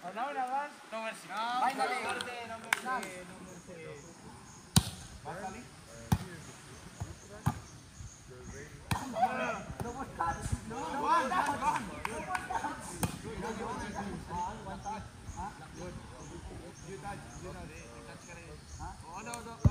For now no. No, no no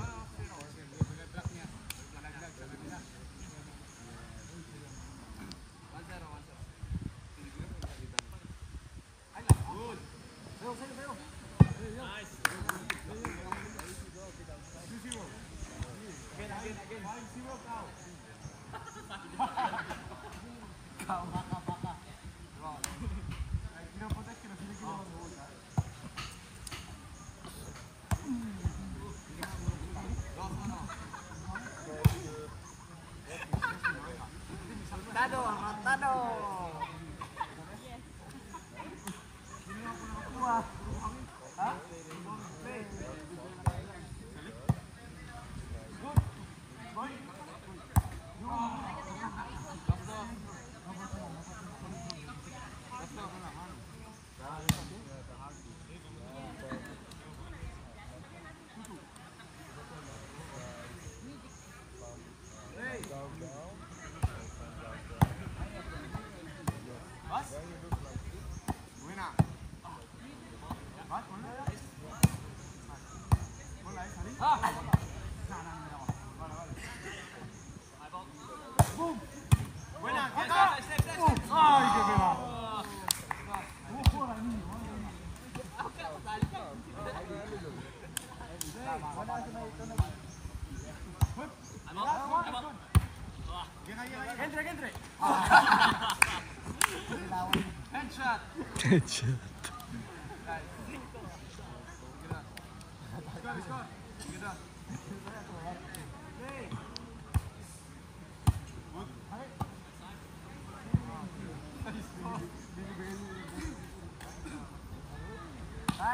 ちょっと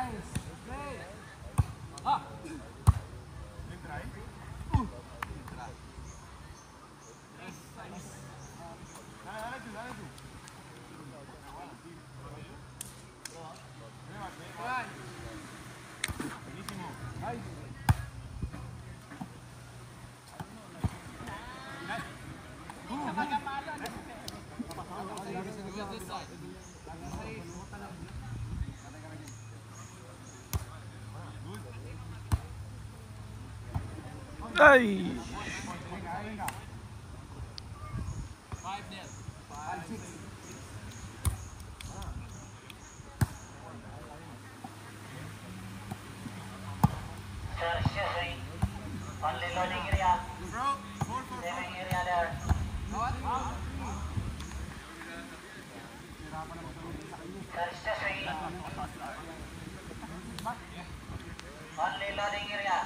Nice. Ay. Only loading area.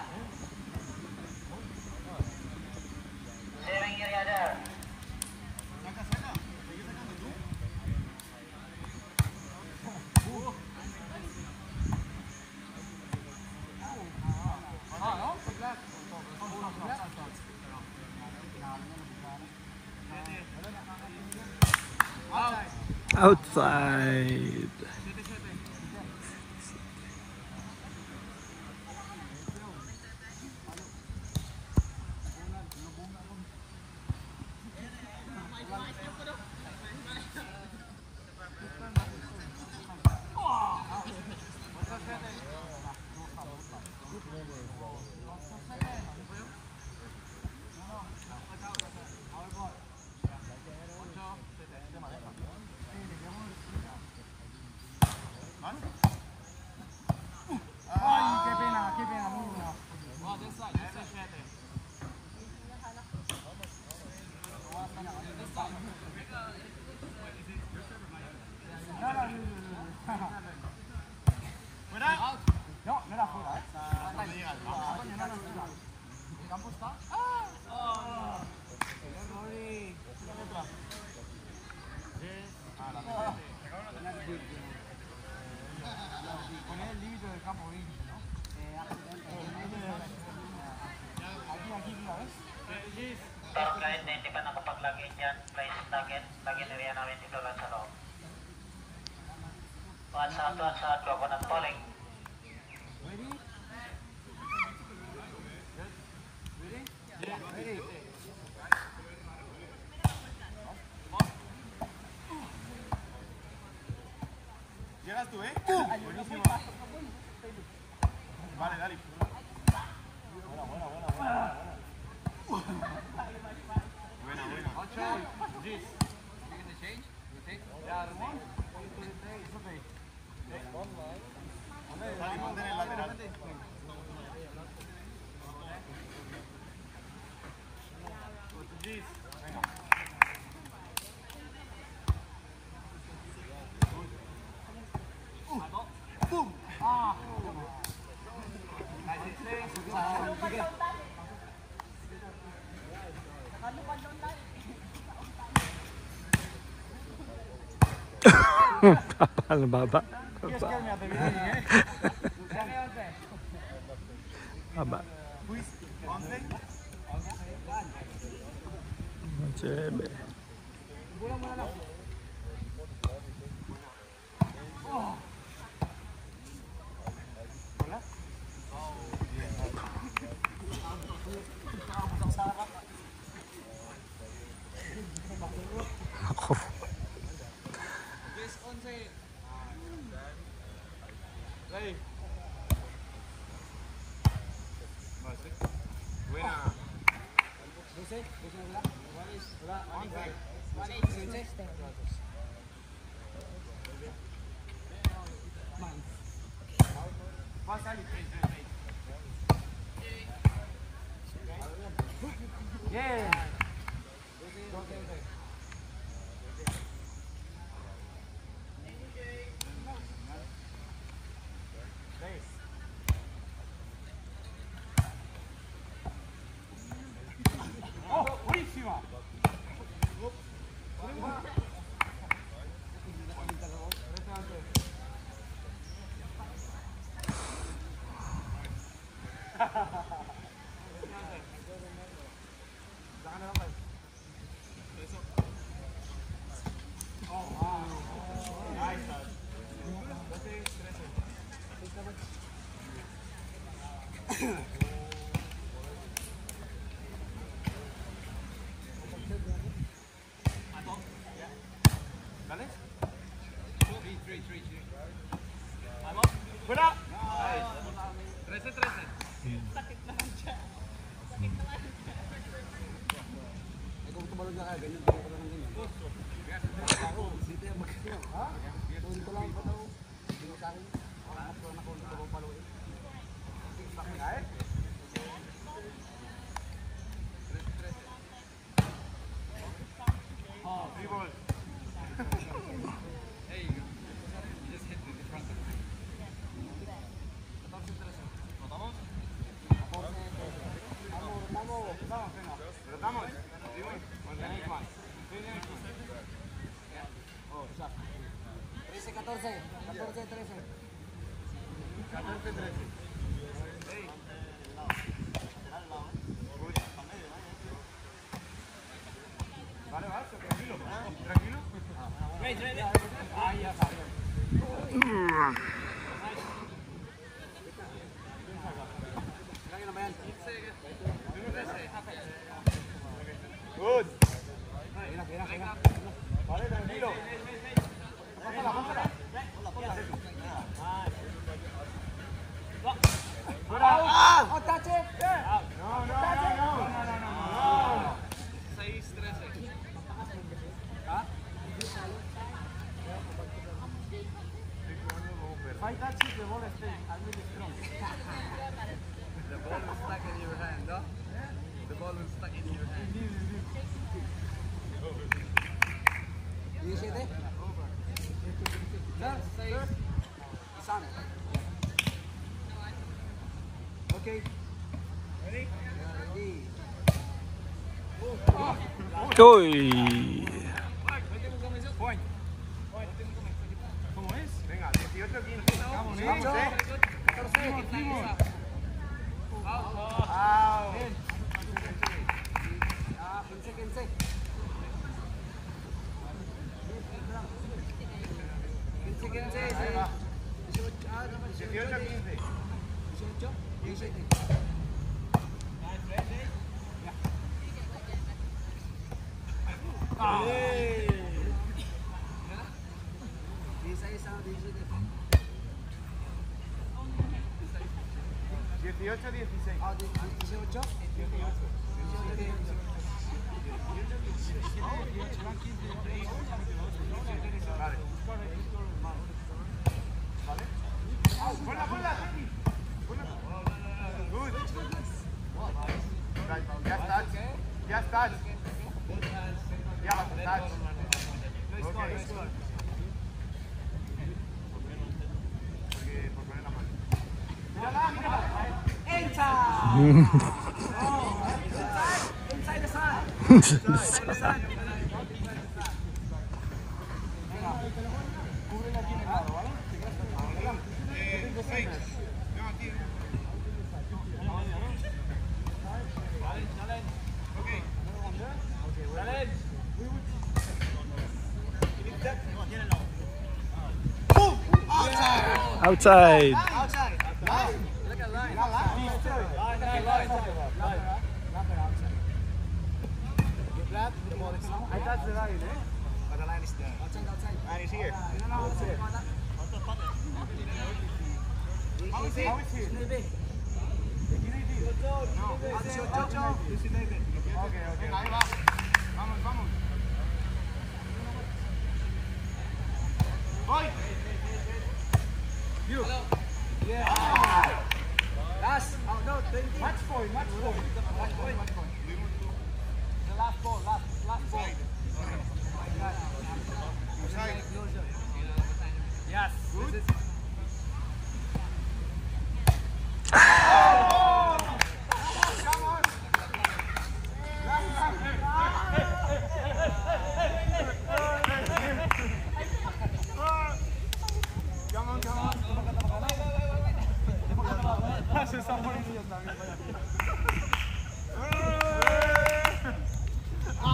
outside. Top flight 91 nakapaglagay dyan. Flight lagin. Lagin na rin namin dito lang sa loob. One sa one Ready? Llegas tú, ¿eh? Buenísimo. Vale, dale. Buena, buena, buena, buena. Buena, buena. Ocho. You change? Okay. al baba baba Oh! Yeah. ha ha ha. Ah, 3 Tranquilo, tranquilo. Ahí ya Good. Vale, tranquilo. Póngala, póngala. Fuera, out. Out, touch it. Five touches, the ball stays. I'm really strong. The ball was stuck in your hand, no? The ball was stuck in your hand. Indeed, indeed. 17. Sir, sir. Isang. Okay. Ready? Ready. Uy. Point. 18, 15. Vamos, ¿eh? Vamos, ¿eh? Vamos, vamos. Vamos. Pensé, pensé. Pensé, pensé. 18, 15. 18, 17. 18, 16. Ah, 18, 18. 18, 18. Outside. Outside. Line. Look at line. Line, line, line. You grab the ball is touched the line, eh? But the line is there. outside, outside. Line is here. How is it? How is it? Maybe. No, 18, 19. Ok, ok, ahí va. Vamos, vamos. Voy. You. Yeah. Last. Oh, no, 20. Match point, match point. Match point, match point. The last ball,